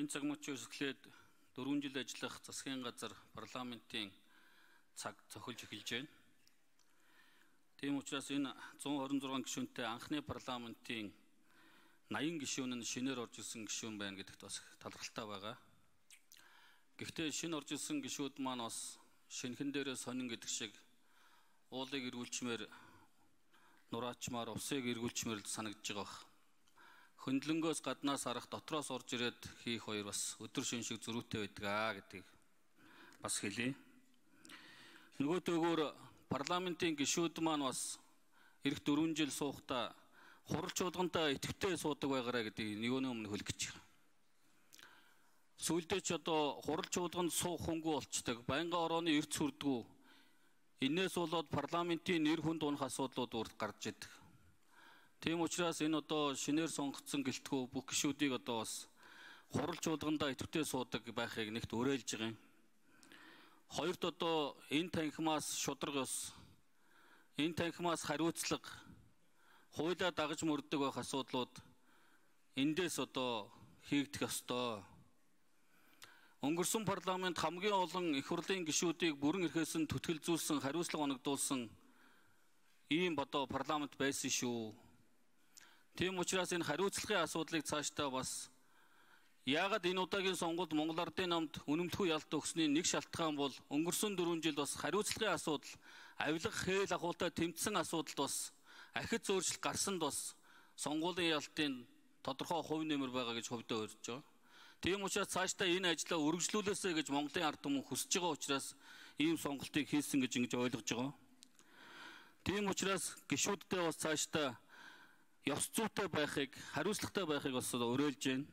Энэ цаг мөчөөс эхлээд 4 жил ажиллах засгийн газар парламентын цаг цохилж эхэлж байна. Тийм учраас энэ 126 гишүүнтэй анхны парламентын 80 гишүүн нь шинээр орж ирсэн гишүүн байна гэдэгт бас талархалтай байгаа. Гэхдээ шинэ орж ирсэн гишүүд маань бас шинхэн дээрээ сонин гэдэг шиг уулыг эргүүлчмээр нураачмаар усыг эргүүлчмээр санагдж байгаа бах. Хөндлөнгөөс гаднаас арах дотроос орж ирээд хийх хоёр бас өдөр шин шиг зөрүүтэй байдаг аа гэдгийг бас хэлье. Нөгөөдөөгөр парламентын гишүүд маань бас эх 4 жил суухдаа хурал чуулгантаа идэвхтэй суудаг байгаараа гэдгийг нөгөөний өмнө хэлэх гэж байна. Сүүлдээ ч одоо хурал чуулганд суух хөнгөө болчдаг. Байнгын орооны эрт сүрдгүү. Инээс болоод парламентын нэр хүнд унах асуудлууд урд гарч идэг. Тийм учраас энэ одоо шинээр сонгогдсон гэлтгүү бүх гишүүдийг одоо бас хурал чуулгандаа идэвхтэй суудаг байхыг нэгт уриалж байгаа юм. Хоёрт одоо энэ танхимаас шудраг ёс, энэ танхимаас хариуцлага, хуулиа дагаж мөрддөг байх асуудлууд эндээс одоо хийгдэх ёстой. Өнгөрсөн парламент хамгийн олон их хурлын гишүүдийг бүрэн эрхээс нь түтгэлзүүлсэн, хариуцлага оногдуулсан ийм одоо парламент байсан шүү. Тийм учраас энэ хариуцлагын асуудлыг цаашдаа бас Яагаад энэ удаагийн сонгуульд Монгол Ардын намд үнэмлэхүй ялт өгсөний нэг шалтгаан бол өнгөрсөн 4 жил бас хариуцлагын асуудал, авилга хээл ахуултаа тэмцсэн асуудалд бас ахиц зөөршил гарсанд бас сонгуулийн ялтын тодорхой хувь нэмэр байгаа гэж хувьдаа өрж байгаа. Тийм учраас цаашдаа энэ ажлаа үргэлжлүүлээсэй гэж Монголын ард түмэн хүсэж байгаа учраас ийм сонголтыг хийсэн гэж ингэж ойлгож байгаа. Тийм учраас гişүүддээ бас цаашдаа ёс зүйтэй байхыг, хариуцлагатай байхыг бас өрөөлж байна.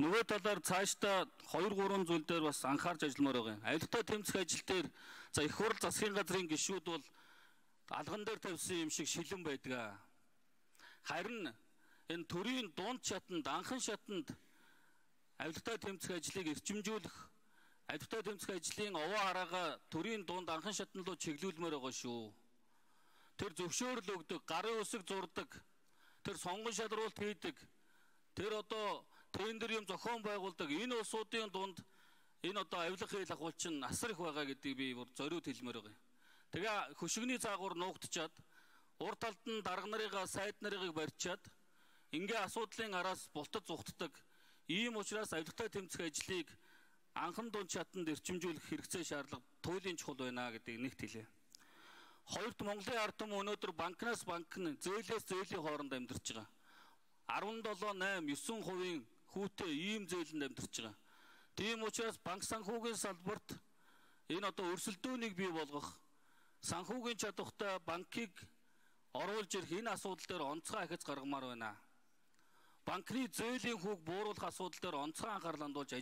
Нөгөө талаар цаашдаа 2 3 зүйл дээр бас анхаарч ажилламаар байгаа. Авилгатай тэмцэх ажил дээр за их хурл засгийн газрын гишүүд бол алган дээр тавьсан юм шиг шилэн байдаг. Харин энэ төрийн дунд шатанд анхан шатанд авилгатай тэмцэх ажлыг эрчимжүүлэх авилгатай тэмцэх ажлын овоо хараага төрийн дунд анхан шатнд руу чиглүүлмээр байгаа шүү. Тэр зөвшөөрөл өгдөг, гарын үсэг зурдаг, тэр сонгон шалруулалт хийдэг. Тэр одоо тендер юм зохион байгуулдаг энэ улсуудын дунд энэ одоо авилга хэл ахуулч нь асар их байгаа гэдгийг би бүр зориуд хэлмээр байгаа. Тэгээ хөшигний цаагуур нуугдчаад урд талд нь дарга нарыгаа сайд нарыг барьчаад ингээ асуудлын араас бултад зүхтдэг. Ийм учраас авилгатай тэмцэх ажлыг анхан дунд чатанд эрчимжүүлэх хэрэгцээ шаардлага туйлын чухал байна гэдгийг нэгт хэлье. Хоёрт Монголын ард түмэн өнөөдөр банкнаас банк нь зөөлөөс зөөлийн хооронд амьдарч байгаа. 17 8 9% хүүтэй ийм зөөлөнд амьдарч байгаа. Тийм учраас банк санхүүгийн салбарт энэ одоо өрсөлдөөнийг бий болгох санхүүгийн чадвартай банкыг оруулж ирэх энэ асуудал дээр онцгой ахиц гаргамаар байна. Банкны зээлийн хүүг бууруулах асуудал дээр онцгой анхаарал хандуулж